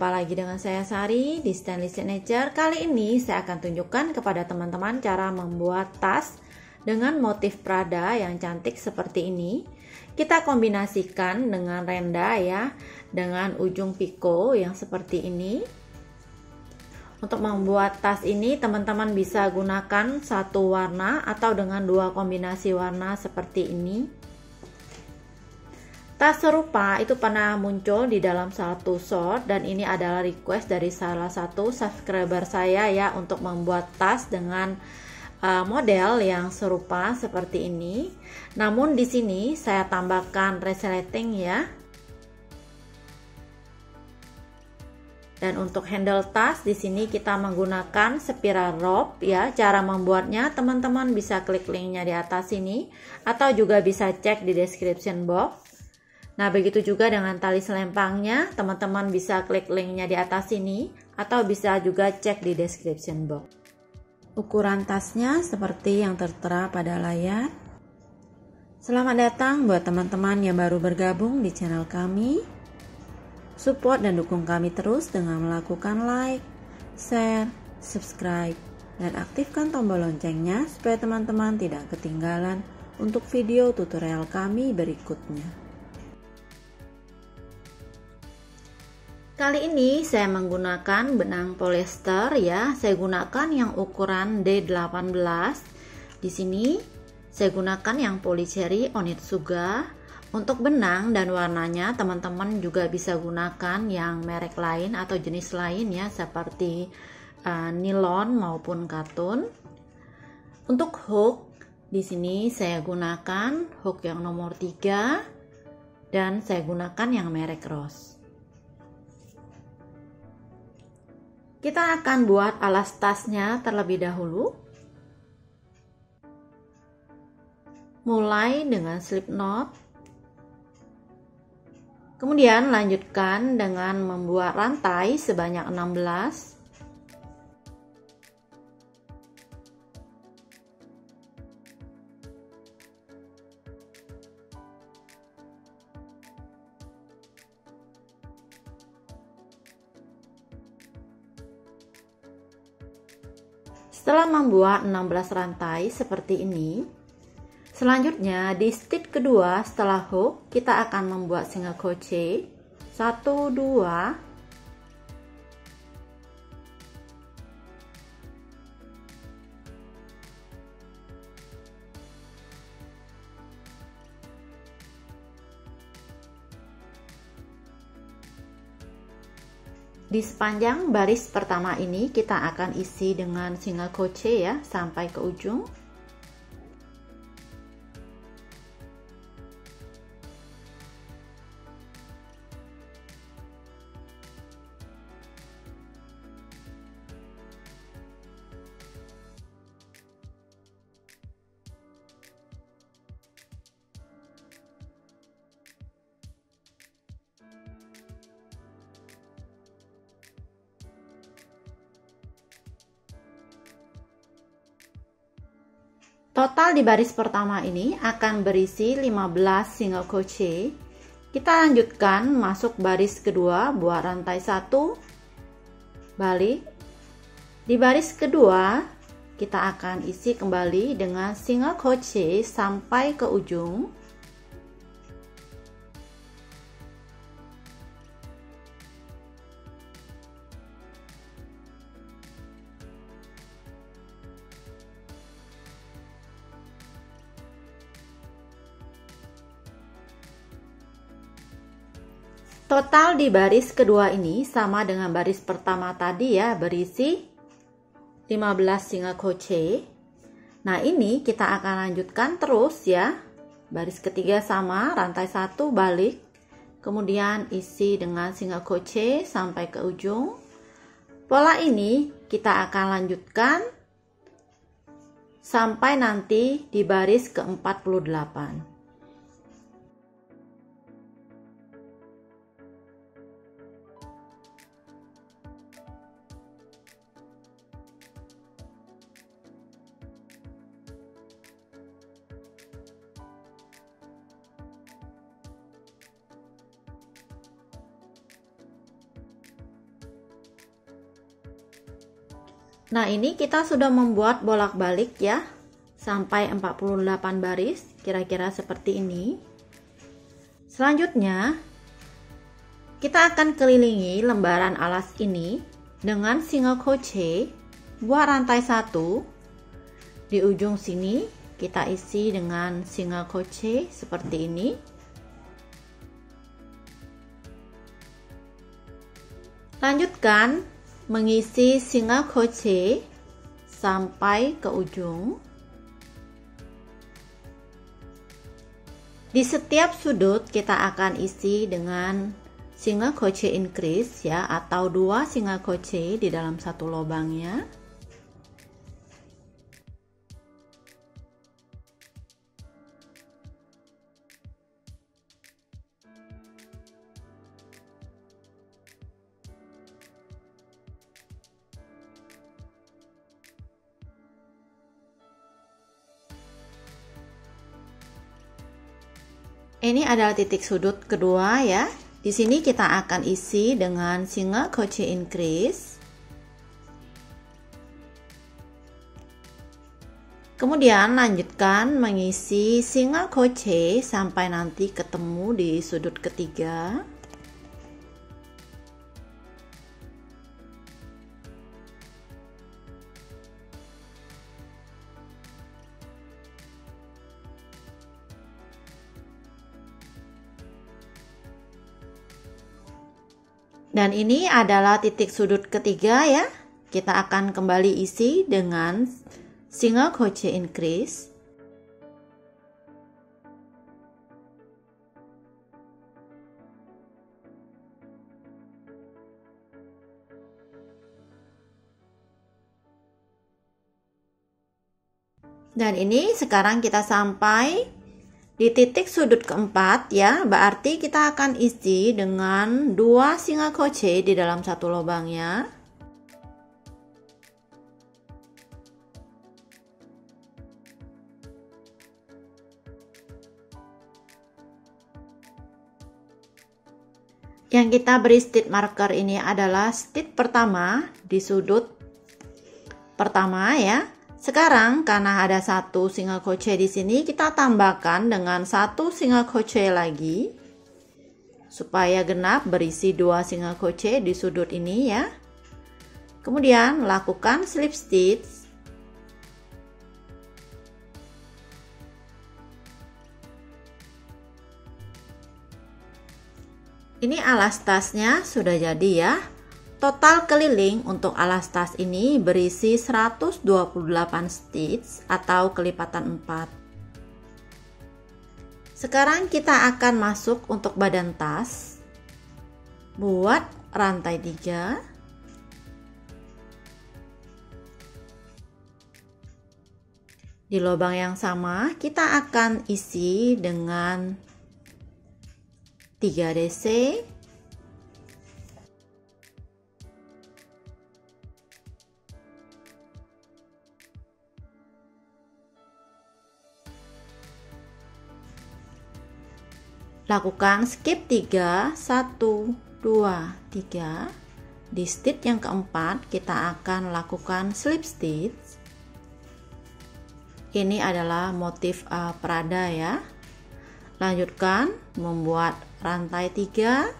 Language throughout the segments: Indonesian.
jumpa lagi dengan saya Sari di Stanley Signature. Kali ini saya akan tunjukkan kepada teman-teman cara membuat tas dengan motif Prada yang cantik seperti ini. Kita kombinasikan dengan renda ya, dengan ujung piko yang seperti ini. Untuk membuat tas ini teman-teman bisa gunakan satu warna atau dengan dua kombinasi warna seperti ini. Tas serupa itu pernah muncul di dalam satu short dan ini adalah request dari salah satu subscriber saya ya untuk membuat tas dengan uh, model yang serupa seperti ini. Namun di sini saya tambahkan resleting ya. Dan untuk handle tas di sini kita menggunakan spiral rope ya. Cara membuatnya teman-teman bisa klik linknya di atas sini atau juga bisa cek di description box. Nah, begitu juga dengan tali selempangnya, teman-teman bisa klik linknya di atas sini atau bisa juga cek di description box. Ukuran tasnya seperti yang tertera pada layar. Selamat datang buat teman-teman yang baru bergabung di channel kami. Support dan dukung kami terus dengan melakukan like, share, subscribe, dan aktifkan tombol loncengnya supaya teman-teman tidak ketinggalan untuk video tutorial kami berikutnya. Kali ini saya menggunakan benang polyester ya. Saya gunakan yang ukuran D18. Di sini saya gunakan yang polycherry Onitsuga. Untuk benang dan warnanya teman-teman juga bisa gunakan yang merek lain atau jenis lain ya seperti uh, nilon maupun katun. Untuk hook di sini saya gunakan hook yang nomor 3 dan saya gunakan yang merek Rose. Kita akan buat alas tasnya terlebih dahulu. Mulai dengan slip knot. Kemudian lanjutkan dengan membuat rantai sebanyak 16 Setelah membuat 16 rantai seperti ini, selanjutnya di stitch kedua setelah hook kita akan membuat single crochet. 1 2 Di sepanjang baris pertama ini kita akan isi dengan single crochet ya sampai ke ujung. Total di baris pertama ini akan berisi 15 single crochet. Kita lanjutkan masuk baris kedua buat rantai 1 balik. Di baris kedua kita akan isi kembali dengan single crochet sampai ke ujung. Di baris kedua ini sama dengan baris pertama tadi ya, berisi 15 single crochet. Nah, ini kita akan lanjutkan terus ya. Baris ketiga sama, rantai satu balik. Kemudian isi dengan single crochet sampai ke ujung. Pola ini kita akan lanjutkan sampai nanti di baris ke-48. Nah, ini kita sudah membuat bolak-balik ya sampai 48 baris, kira-kira seperti ini. Selanjutnya, kita akan kelilingi lembaran alas ini dengan single crochet buat rantai satu. Di ujung sini kita isi dengan single crochet seperti ini. Lanjutkan mengisi single crochet sampai ke ujung. Di setiap sudut kita akan isi dengan single crochet increase ya atau dua single crochet di dalam satu lubangnya. Ini adalah titik sudut kedua ya. Di sini kita akan isi dengan single crochet increase. Kemudian lanjutkan mengisi single crochet sampai nanti ketemu di sudut ketiga. Dan ini adalah titik sudut ketiga ya. Kita akan kembali isi dengan single crochet increase. Dan ini sekarang kita sampai di titik sudut keempat ya, berarti kita akan isi dengan dua single crochet di dalam satu lubangnya. Yang kita beri stitch marker ini adalah stitch pertama di sudut pertama ya. Sekarang karena ada satu single crochet di sini, kita tambahkan dengan satu single crochet lagi supaya genap berisi dua single crochet di sudut ini ya. Kemudian lakukan slip stitch. Ini alas tasnya sudah jadi ya. Total keliling untuk alas tas ini berisi 128 stitch atau kelipatan 4. Sekarang kita akan masuk untuk badan tas. Buat rantai 3. Di lubang yang sama kita akan isi dengan 3 DC Lakukan skip 3, 1, 2, 3. Di stitch yang keempat, kita akan lakukan slip stitch. Ini adalah motif uh, Prada ya. Lanjutkan membuat rantai 3.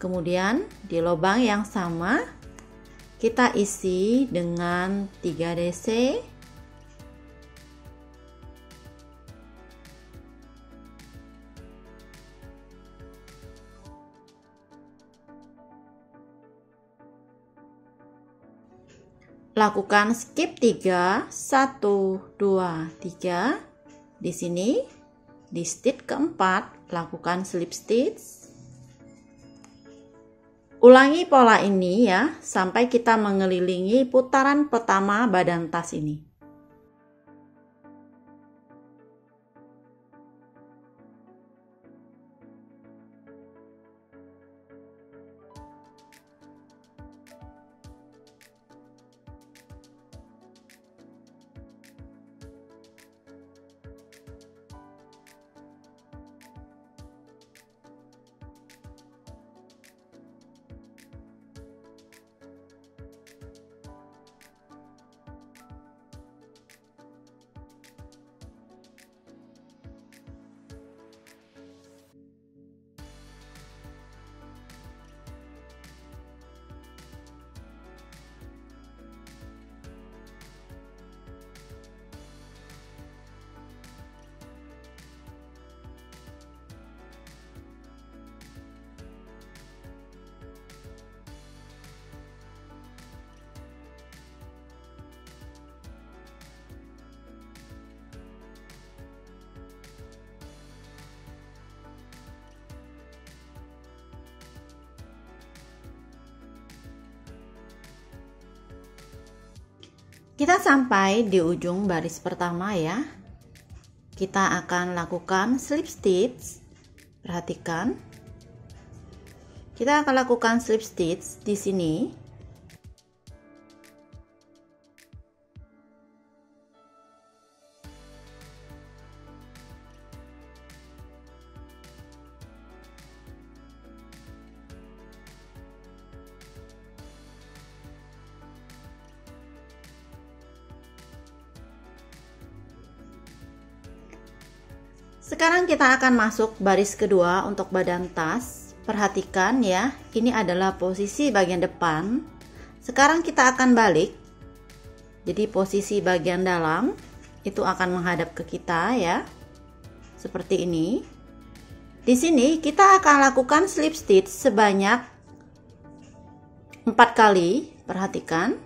Kemudian di lubang yang sama kita isi dengan 3 DC lakukan skip 3 1 2 3 di sini di stitch keempat lakukan slip stitch ulangi pola ini ya sampai kita mengelilingi putaran pertama badan tas ini Kita sampai di ujung baris pertama ya. Kita akan lakukan slip stitch. Perhatikan. Kita akan lakukan slip stitch di sini akan masuk baris kedua untuk badan tas. Perhatikan ya, ini adalah posisi bagian depan. Sekarang kita akan balik. Jadi posisi bagian dalam itu akan menghadap ke kita ya. Seperti ini. Di sini kita akan lakukan slip stitch sebanyak 4 kali. Perhatikan.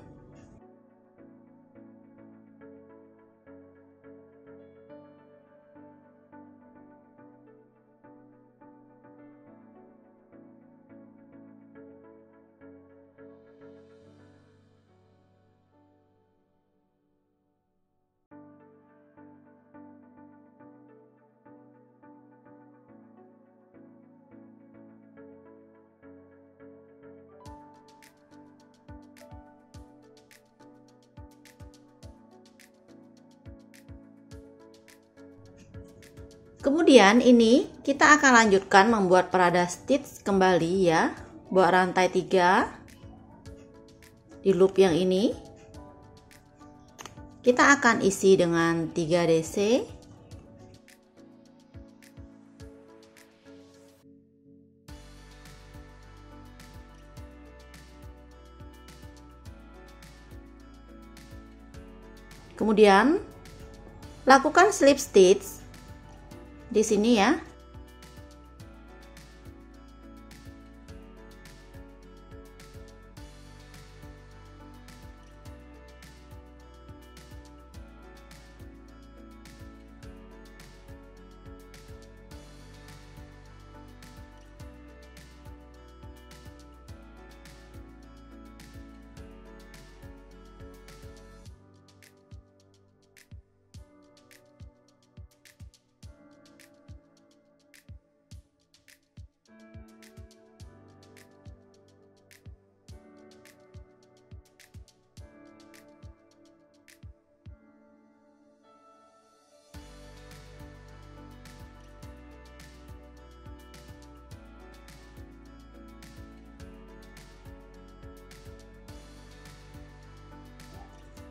Kemudian ini kita akan lanjutkan membuat parada stitch kembali ya. Buat rantai 3 di loop yang ini. Kita akan isi dengan 3 DC. Kemudian lakukan slip stitch di sini ya.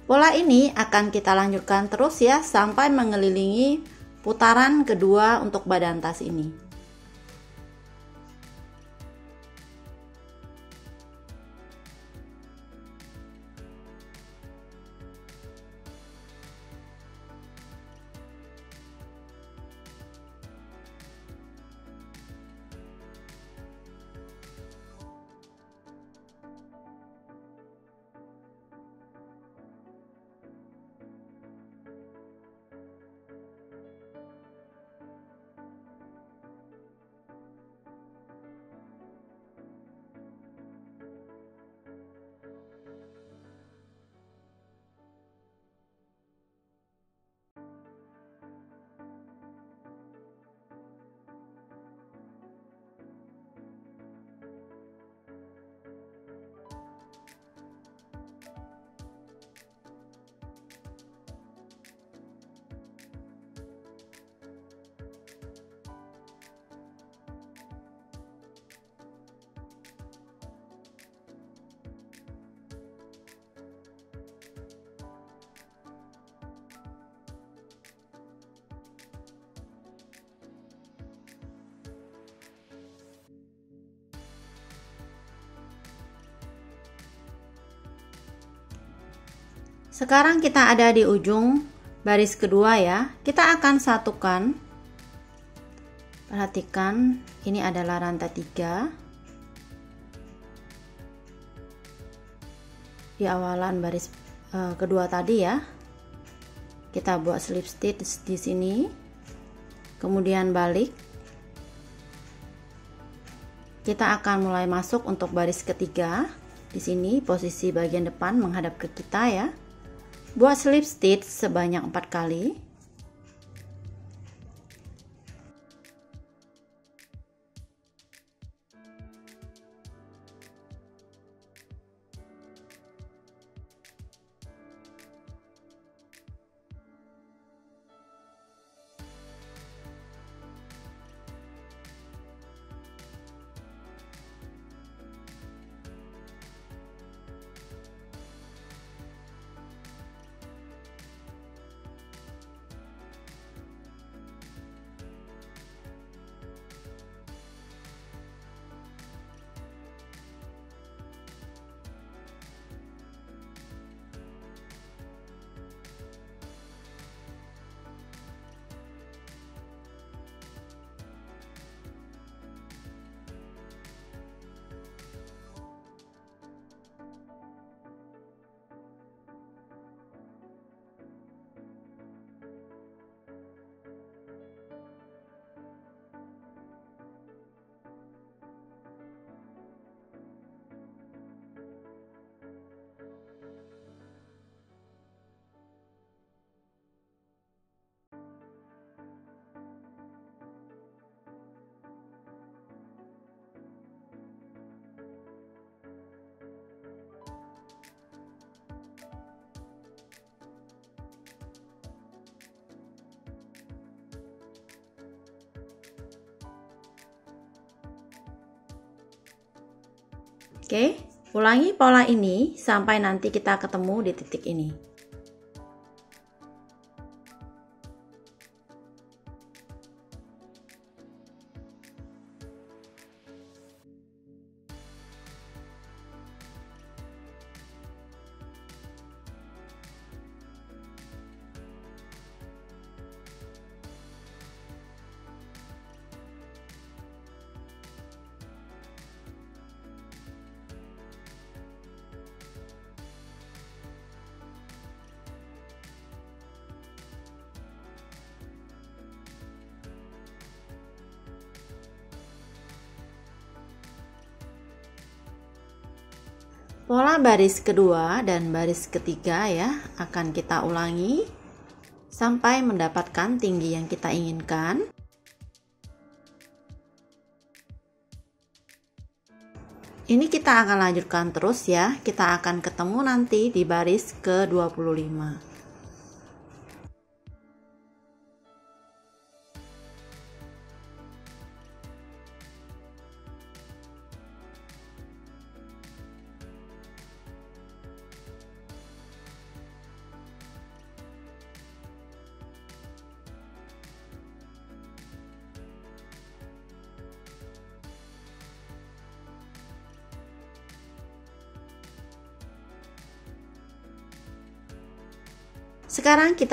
Pola ini akan kita lanjutkan terus ya sampai mengelilingi putaran kedua untuk badan tas ini. Sekarang kita ada di ujung baris kedua ya. Kita akan satukan. Perhatikan, ini adalah rantai 3. Di awalan baris uh, kedua tadi ya. Kita buat slip stitch di sini. Kemudian balik. Kita akan mulai masuk untuk baris ketiga. Di sini posisi bagian depan menghadap ke kita ya Buat slip stitch sebanyak 4 kali. Oke, ulangi pola ini sampai nanti kita ketemu di titik ini. Pola baris kedua dan baris ketiga ya akan kita ulangi sampai mendapatkan tinggi yang kita inginkan. Ini kita akan lanjutkan terus ya. Kita akan ketemu nanti di baris ke-25.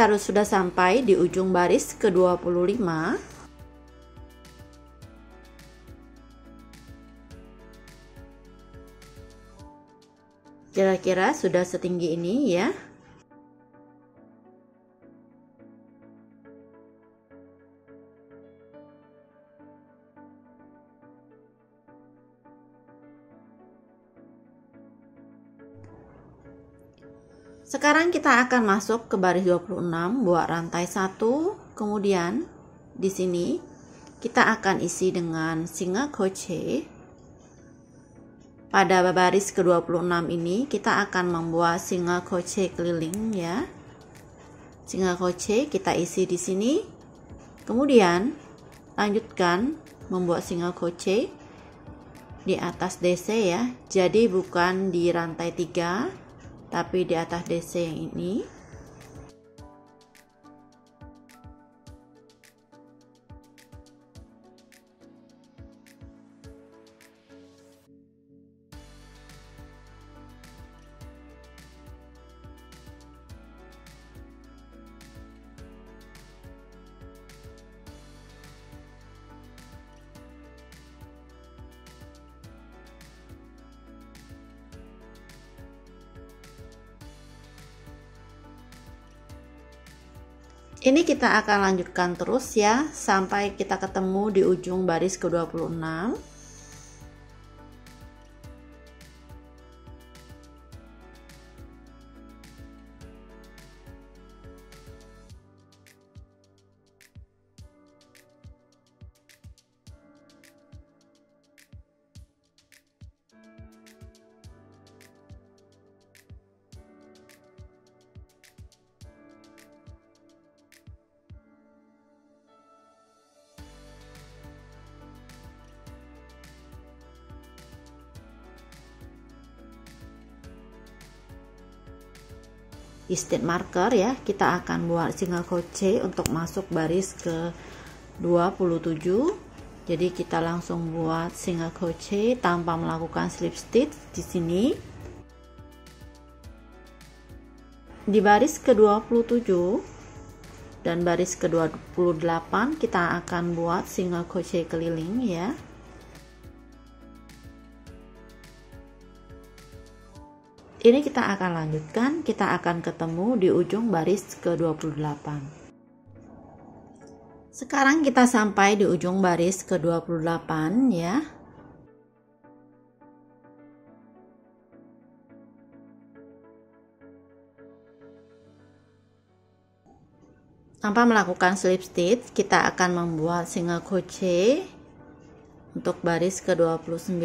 Harus sudah sampai di ujung baris ke-25. Kira-kira sudah setinggi ini ya. Sekarang kita akan masuk ke baris 26 buat rantai 1, kemudian di sini kita akan isi dengan single crochet. Pada baris ke-26 ini kita akan membuat single crochet keliling ya. Single crochet kita isi di sini. Kemudian lanjutkan membuat single crochet di atas DC ya. Jadi bukan di rantai 3 tapi di atas DC yang ini Ini kita akan lanjutkan terus ya sampai kita ketemu di ujung baris ke-26. Stitch marker ya. Kita akan buat single crochet untuk masuk baris ke 27 jadi kita langsung buat single crochet tanpa melakukan slip stitch di sini. Di baris ke 27 dan baris ke 28 kita akan buat single crochet keliling ya ini kita akan lanjutkan kita akan ketemu di ujung baris ke-28. Sekarang kita sampai di ujung baris ke-28 ya. Tanpa melakukan slip stitch kita akan membuat single crochet untuk baris ke-29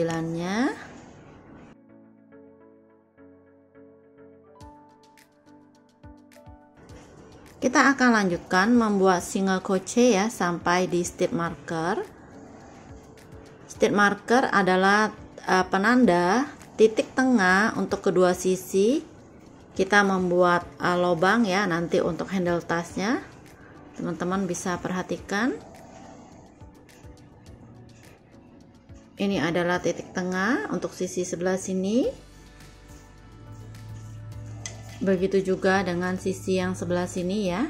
kita akan lanjutkan membuat single crochet ya sampai di stitch marker. Stitch marker adalah uh, penanda titik tengah untuk kedua sisi. Kita membuat uh, lubang ya nanti untuk handle tasnya. Teman-teman bisa perhatikan. Ini adalah titik tengah untuk sisi sebelah sini begitu juga dengan sisi yang sebelah sini ya.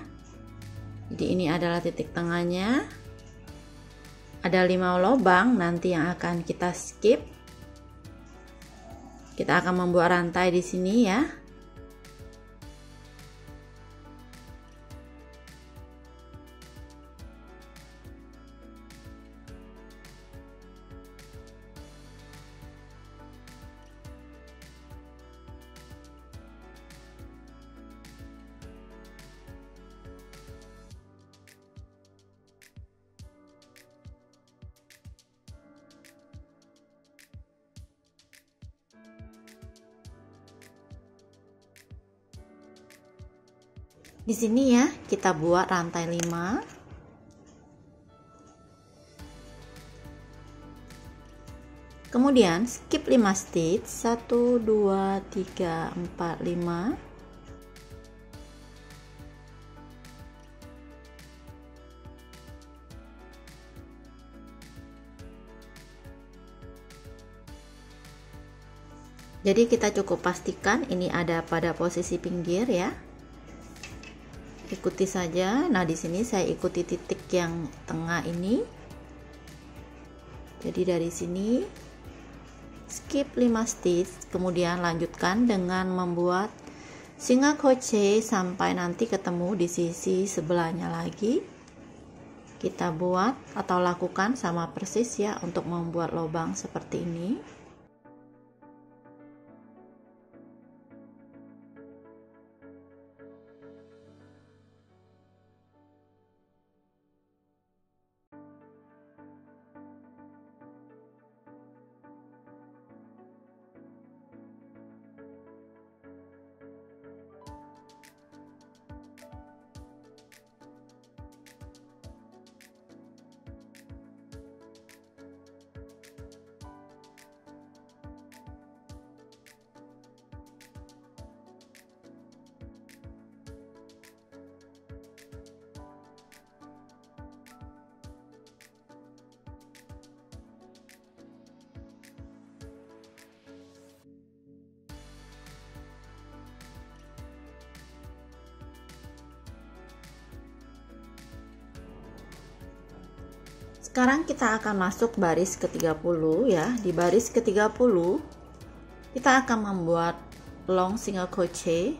Jadi ini adalah titik tengahnya. Ada lima lubang nanti yang akan kita skip. Kita akan membuat rantai di sini ya sini ya, kita buat rantai 5. Kemudian skip 5 stitch, 1 2 3 4 5. Jadi kita cukup pastikan ini ada pada posisi pinggir ya ikuti saja. Nah di sini saya ikuti titik yang tengah ini. Jadi dari sini skip 5 stitch kemudian lanjutkan dengan membuat single crochet sampai nanti ketemu di sisi sebelahnya lagi. Kita buat atau lakukan sama persis ya untuk membuat lubang seperti ini Sekarang kita akan masuk baris ke-30 ya. Di baris ke-30 kita akan membuat long single crochet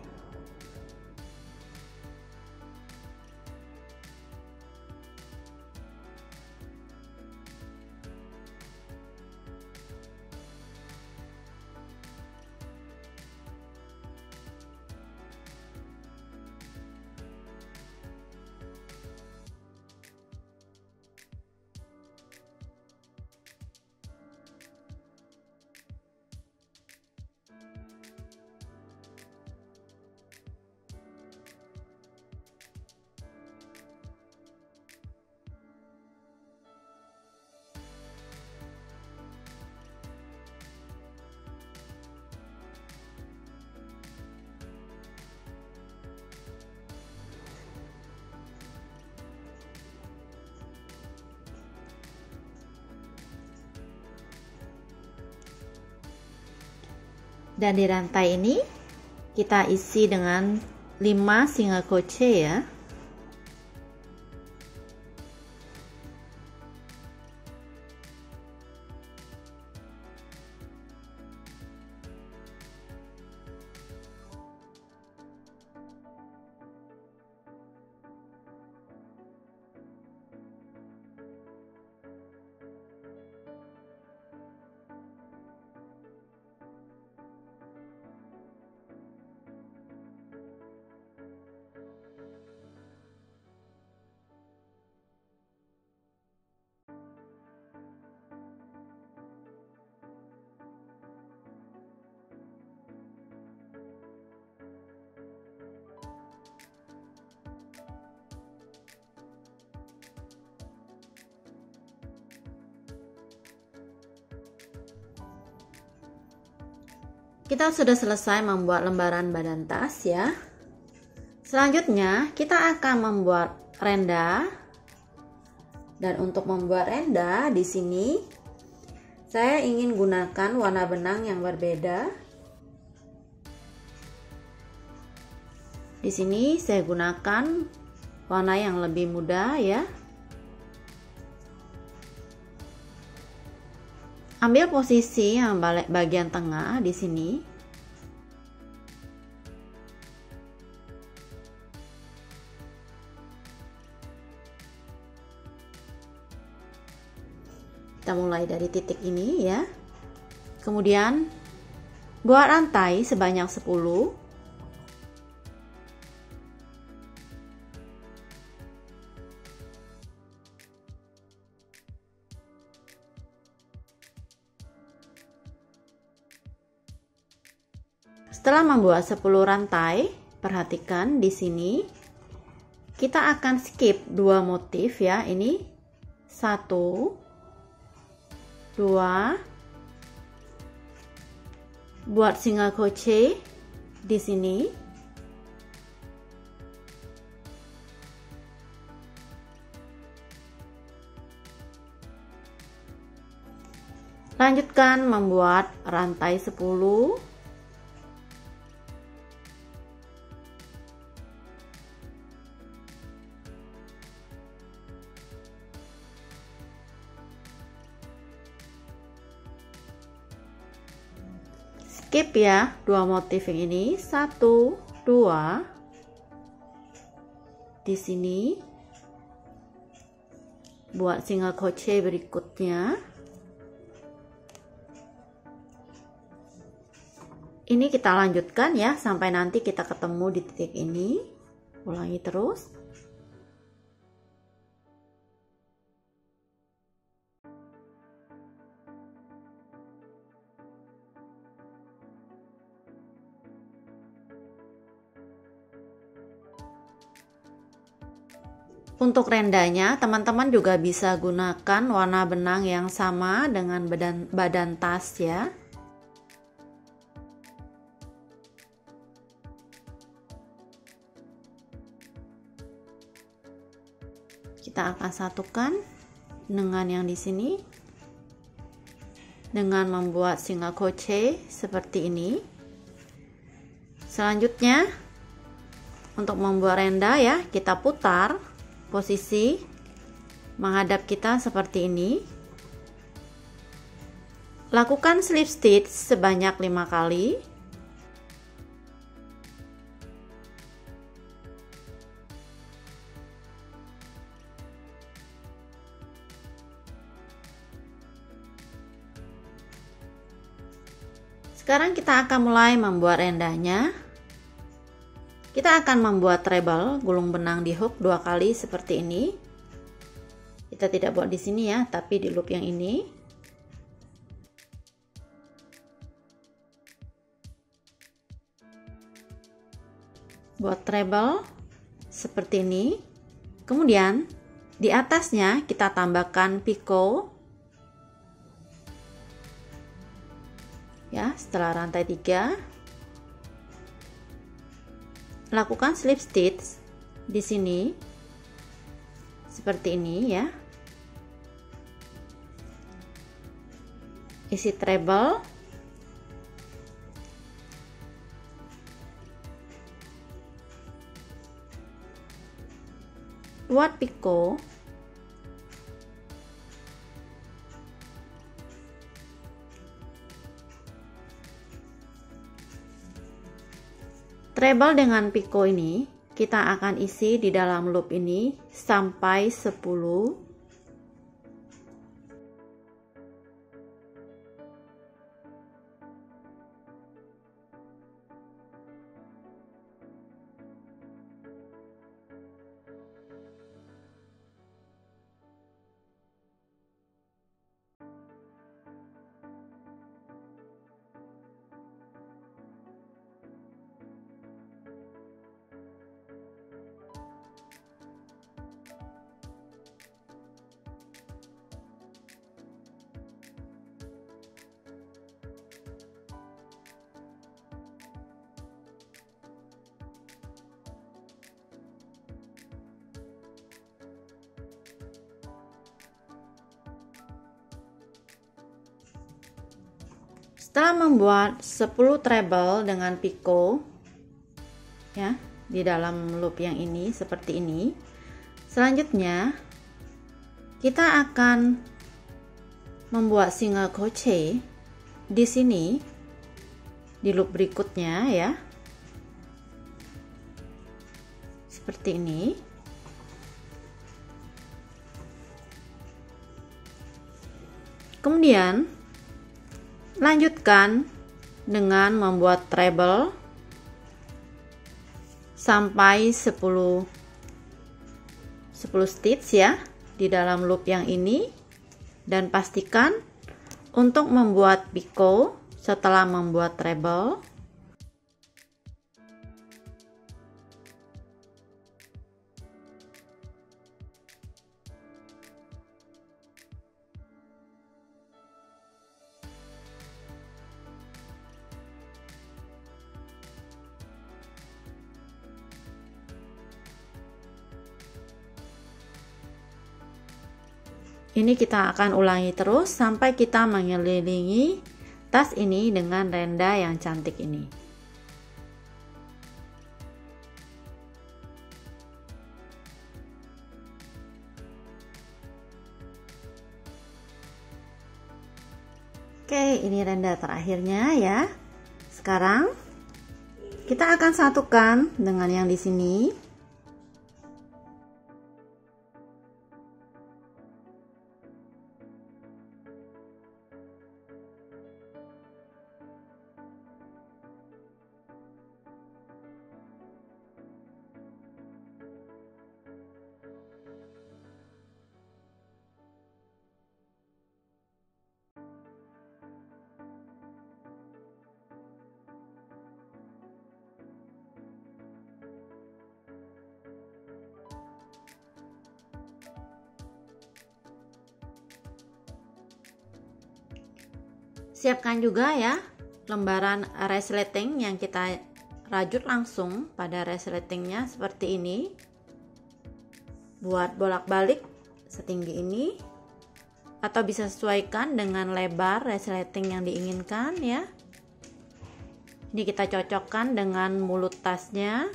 dan di rantai ini kita isi dengan 5 single crochet ya Kita sudah selesai membuat lembaran badan tas ya. Selanjutnya kita akan membuat renda. Dan untuk membuat renda di sini saya ingin gunakan warna benang yang berbeda. Di sini saya gunakan warna yang lebih muda ya. Ambil posisi yang balik bagian tengah di sini. Kita mulai dari titik ini ya. Kemudian buat rantai sebanyak 10 Setelah membuat 10 rantai, perhatikan di sini kita akan skip dua motif ya. Ini satu, dua, buat single crochet di sini. Lanjutkan membuat rantai 10 skip ya dua motif yang ini. Satu dua. Di sini. Buat single crochet berikutnya. Ini kita lanjutkan ya sampai nanti kita ketemu di titik ini. Ulangi terus Untuk rendanya, teman-teman juga bisa gunakan warna benang yang sama dengan badan, badan tas ya. Kita akan satukan dengan yang di sini dengan membuat single crochet seperti ini. Selanjutnya, untuk membuat renda ya, kita putar posisi menghadap kita seperti ini. Lakukan slip stitch sebanyak lima kali. Sekarang kita akan mulai membuat rendahnya kita akan membuat treble gulung benang di hook dua kali seperti ini. Kita tidak buat di sini ya, tapi di loop yang ini. Buat treble seperti ini. Kemudian di atasnya kita tambahkan picot ya setelah rantai 3 lakukan slip stitch di sini. Seperti ini ya. Isi treble. Buat picot. Treble dengan piko ini kita akan isi di dalam loop ini sampai 10 Setelah membuat 10 treble dengan piko ya, di dalam loop yang ini seperti ini. Selanjutnya kita akan membuat single crochet di sini di loop berikutnya ya. Seperti ini. Kemudian Lanjutkan dengan membuat treble sampai 10 10 stitch ya di dalam loop yang ini. Dan pastikan untuk membuat picot setelah membuat treble Ini kita akan ulangi terus sampai kita mengelilingi tas ini dengan renda yang cantik ini. Oke, ini renda terakhirnya ya. Sekarang kita akan satukan dengan yang di sini. Siapkan juga ya lembaran resleting yang kita rajut langsung pada resletingnya seperti ini. Buat bolak-balik setinggi ini atau bisa sesuaikan dengan lebar resleting yang diinginkan ya. Ini kita cocokkan dengan mulut tasnya.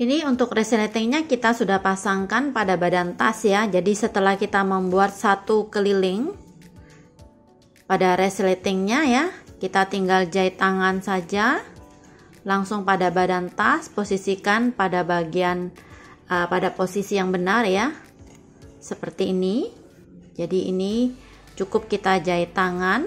Ini untuk resletingnya kita sudah pasangkan pada badan tas ya. Jadi setelah kita membuat satu keliling pada resletingnya ya, kita tinggal jahit tangan saja. langsung pada badan tas, posisikan pada bagian uh, pada posisi yang benar ya. Seperti ini. Jadi ini cukup kita jahit tangan.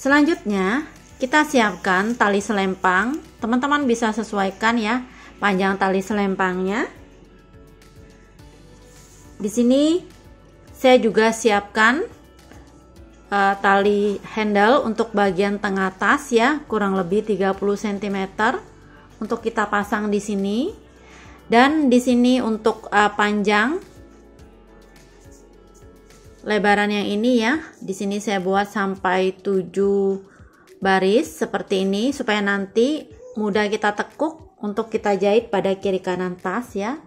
Selanjutnya, kita siapkan tali selempang. Teman-teman bisa sesuaikan ya panjang tali selempangnya. Di sini saya juga siapkan uh, tali handle untuk bagian tengah tas ya, kurang lebih 30 cm untuk kita pasang di sini. Dan di sini untuk uh, panjang lebaran yang ini ya. Di sini saya buat sampai 7 baris seperti ini supaya nanti mudah kita tekuk untuk kita jahit pada kiri kanan tas ya.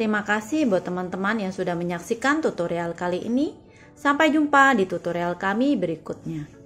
Terima kasih buat teman-teman yang sudah menyaksikan tutorial kali ini. Sampai jumpa di tutorial kami berikutnya.